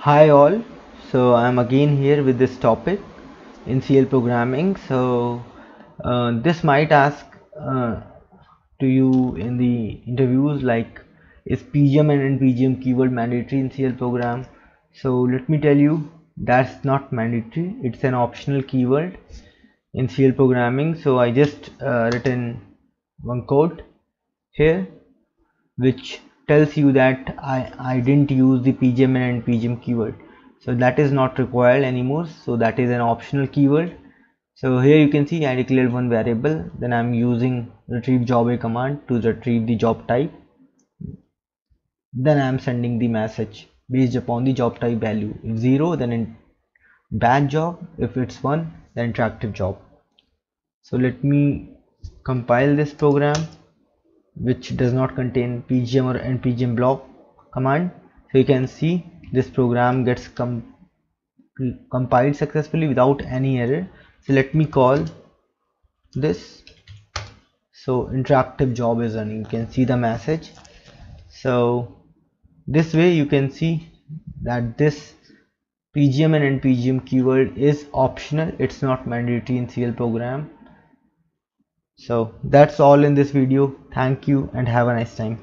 Hi all, so I'm again here with this topic in CL programming. So uh, this might ask uh, to you in the interviews like is PGM and ENDPGM keyword mandatory in CL program? So let me tell you that's not mandatory. It's an optional keyword in CL programming. So I just uh, written one code here which tells you that I, I didn't use the pgm and pgm keyword. So that is not required anymore. So that is an optional keyword. So here you can see I declared one variable. Then I'm using retrieve job a command to retrieve the job type. Then I'm sending the message based upon the job type value. If 0 then in bad job. If it's 1 then interactive job. So let me compile this program which does not contain pgm or endpgm block command. So you can see this program gets com compiled successfully without any error. So let me call this. So interactive job is running. You can see the message. So this way you can see that this pgm and endpgm keyword is optional. It's not mandatory in cl program so that's all in this video. Thank you and have a nice time